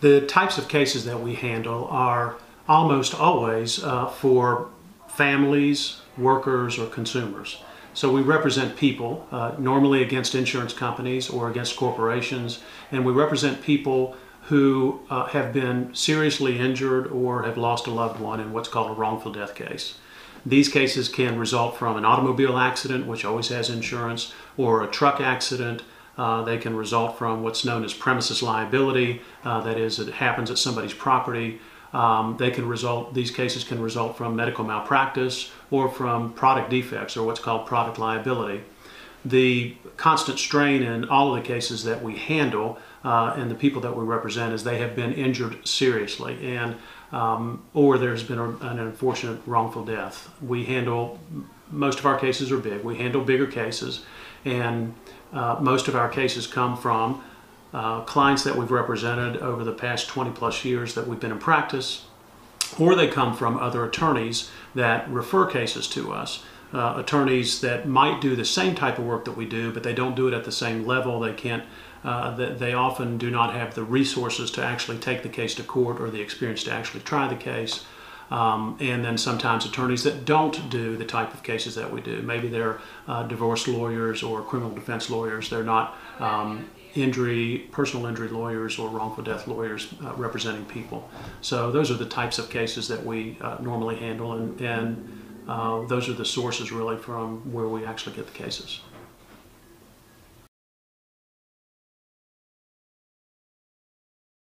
The types of cases that we handle are almost always uh, for families, workers, or consumers. So we represent people, uh, normally against insurance companies or against corporations, and we represent people who uh, have been seriously injured or have lost a loved one in what's called a wrongful death case. These cases can result from an automobile accident, which always has insurance, or a truck accident. Uh, they can result from what's known as premises liability, uh, that is, it happens at somebody's property. Um, they can result, these cases can result from medical malpractice or from product defects or what's called product liability. The constant strain in all of the cases that we handle uh, and the people that we represent is they have been injured seriously and um, or there's been a, an unfortunate wrongful death. We handle, most of our cases are big. We handle bigger cases and uh, most of our cases come from uh, clients that we've represented over the past 20 plus years that we've been in practice, or they come from other attorneys that refer cases to us. Uh, attorneys that might do the same type of work that we do, but they don't do it at the same level. They can't. Uh, they often do not have the resources to actually take the case to court or the experience to actually try the case. Um, and then sometimes attorneys that don't do the type of cases that we do. Maybe they're uh, divorce lawyers or criminal defense lawyers. They're not um, injury, personal injury lawyers or wrongful death lawyers uh, representing people. So those are the types of cases that we uh, normally handle, and, and uh, those are the sources really from where we actually get the cases.